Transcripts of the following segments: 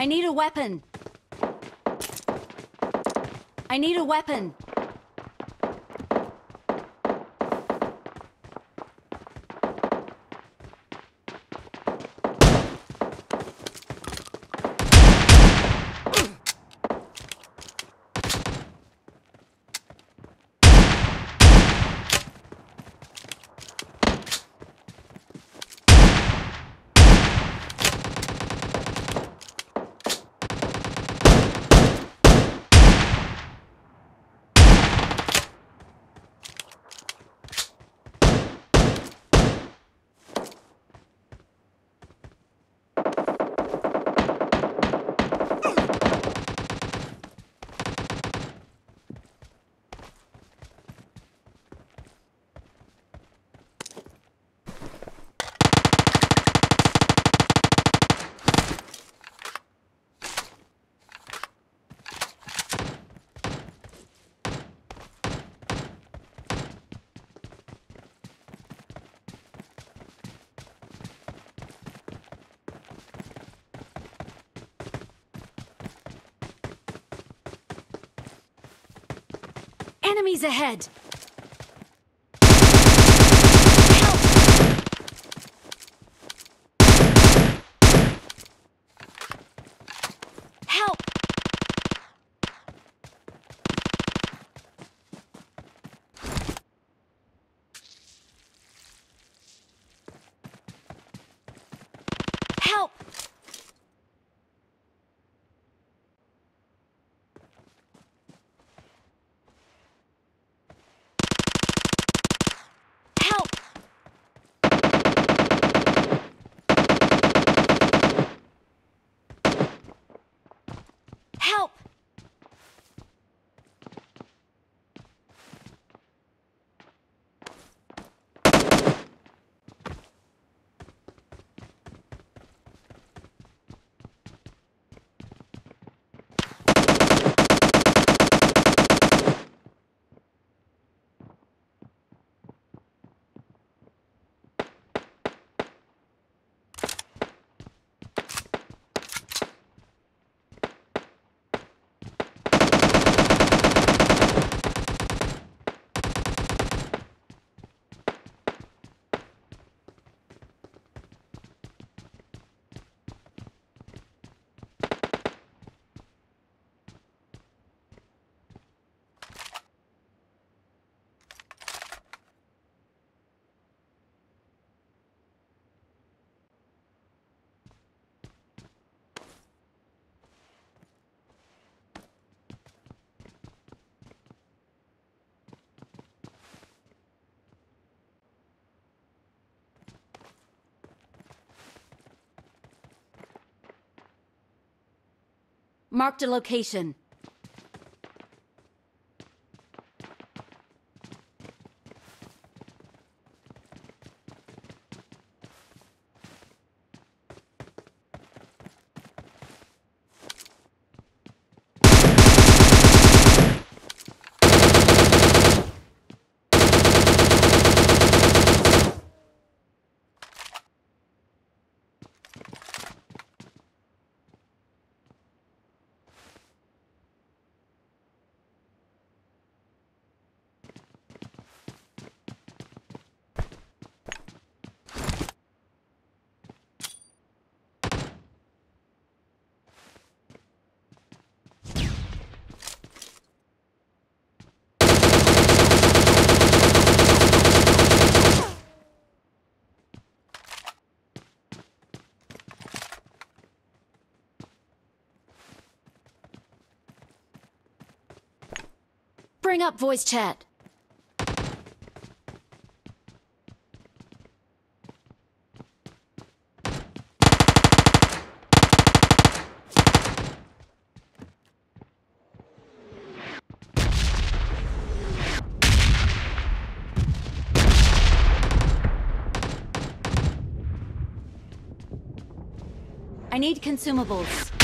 I need a weapon. I need a weapon. Enemies ahead! Help! Help! Help! Marked a location. Bring up voice chat. I need consumables.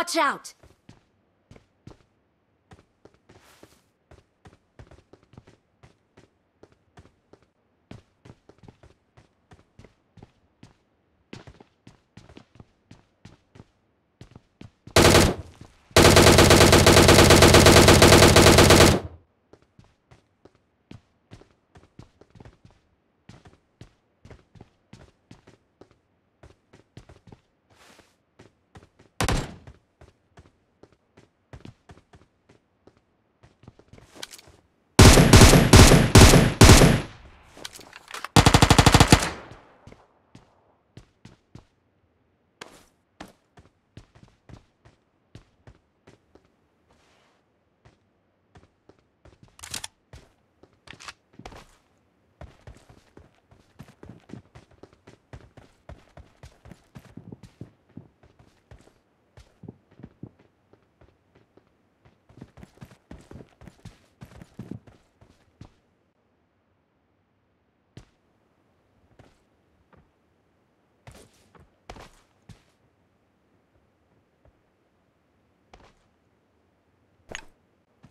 Watch out!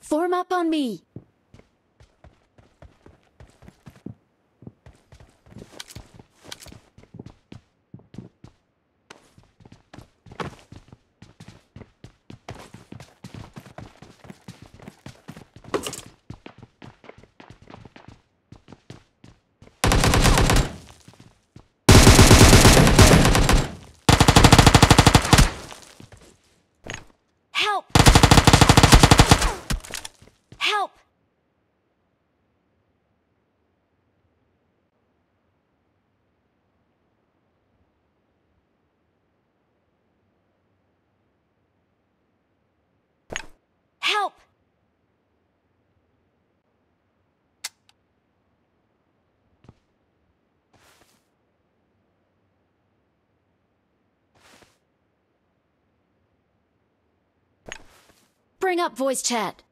Form up on me. Help! Help! Help! Bring up voice chat.